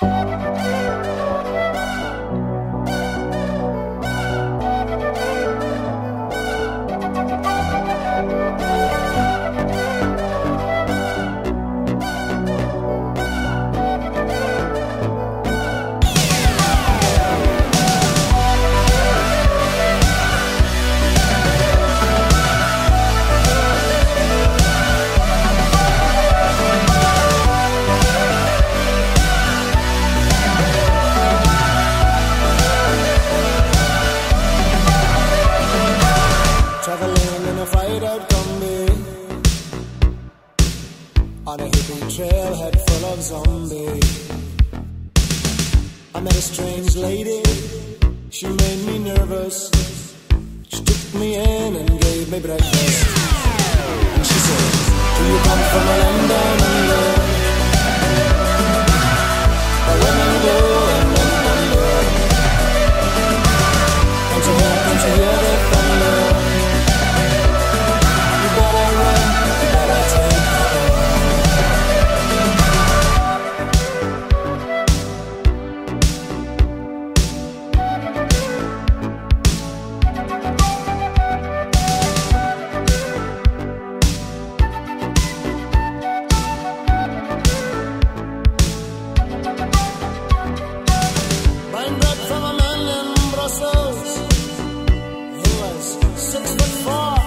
Traveling of zombies. I met a strange lady. She made me nervous. She took me in and gave me breakfast. And she said Do you come from under? Six foot four.